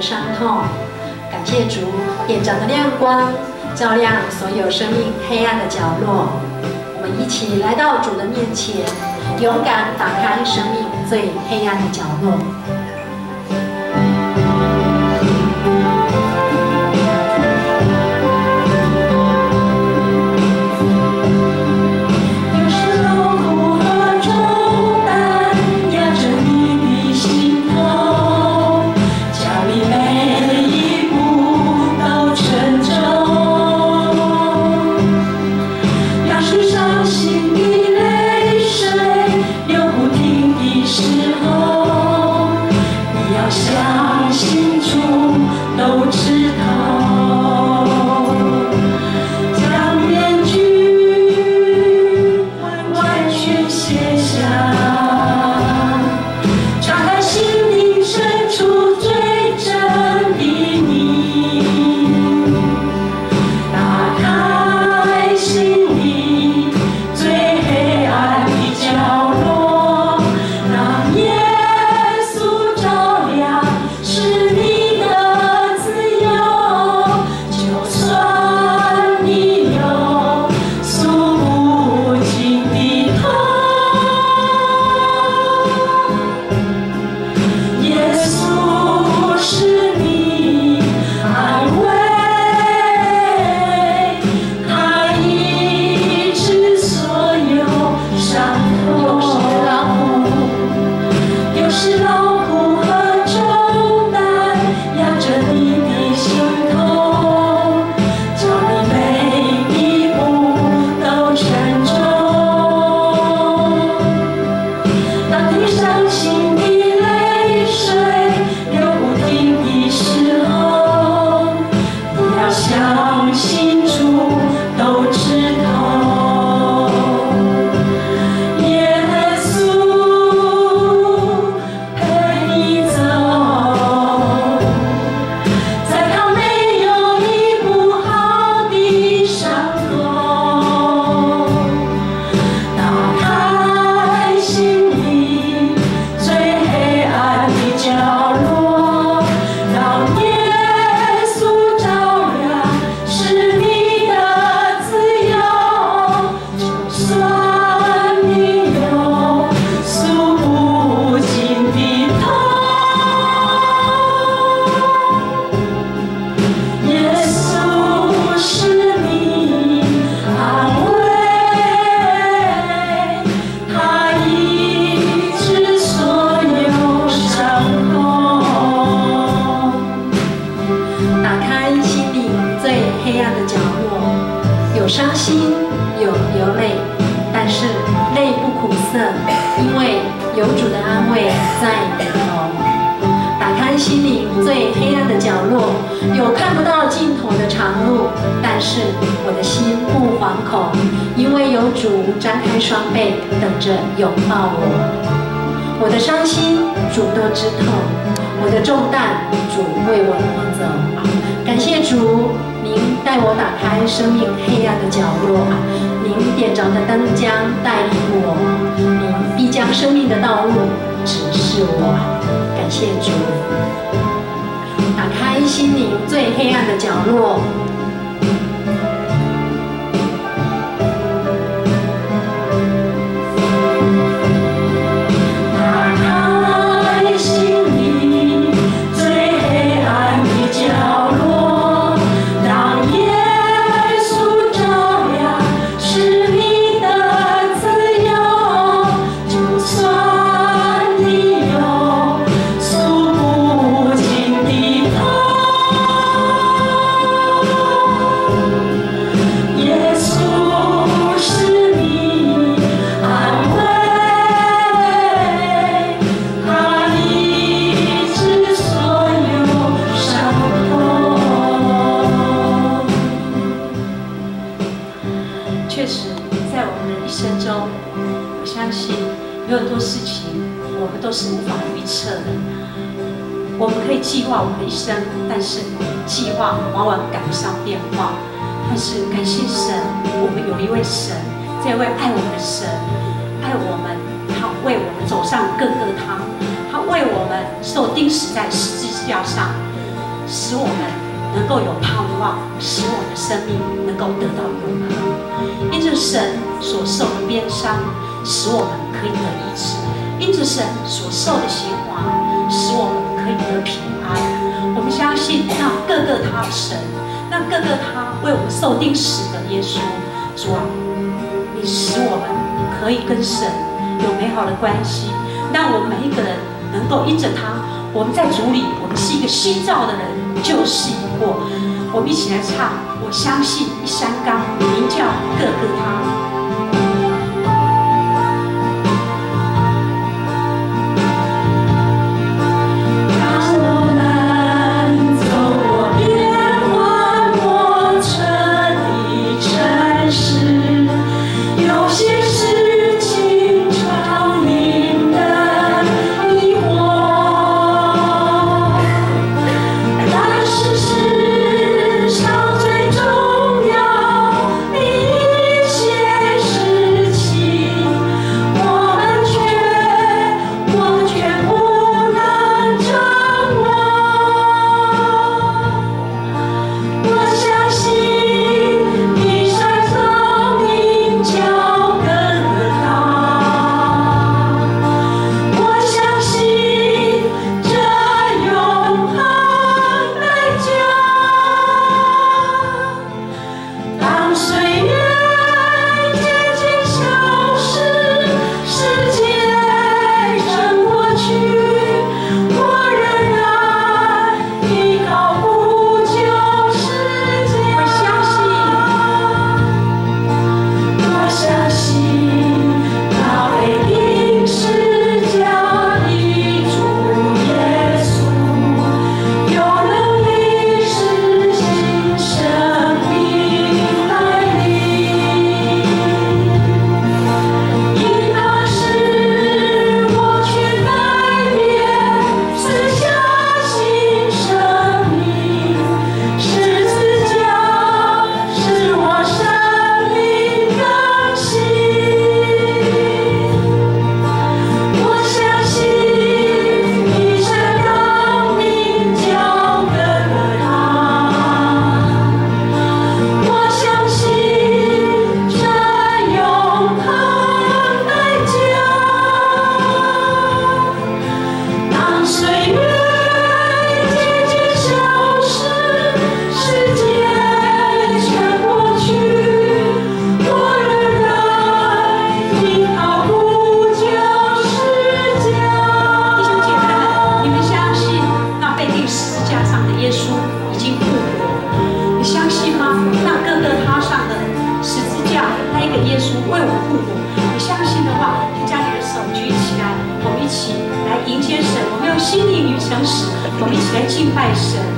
伤痛。感谢主点着的亮光，照亮所有生命黑暗的角落。我们一起来到主的面前，勇敢打开生命最黑暗的角落。黑暗的角落，有伤心，有流泪，但是泪不苦涩，因为有主的安慰在等头。打开心灵最黑暗的角落，有看不到尽头的长路，但是我的心不惶恐，因为有主张开双臂等着拥抱我。我的伤心，主都知透；我的重担，主为我拖走。感谢主。您带我打开生命黑暗的角落您点着的灯将带领我您必将生命的道路指示我感谢主。打开心灵最黑暗的角落确实，在我们的一生中，我相信有很多事情我们都是无法预测的。我们可以计划我们的一生，但是计划往往赶不上变化。但是感谢神，我们有一位神，这位爱我们的神，爱我们，他为我们走上各个堂，他为我们受钉死在十字架上，使我们能够有盼望，使我们的生命能够得到永恒。因着神所受的鞭伤，使我们可以得医治；因着神所受的刑罚，使我们可以得平安。我们相信那各个他神，那各个他为我们受定死的耶稣，主啊，你使我们可以跟神有美好的关系，让我们每一个人能够因着他，我们在主里，我们是一个新造的人，旧事已过。我们一起来唱，我相信一山高，名叫各个他。我相信。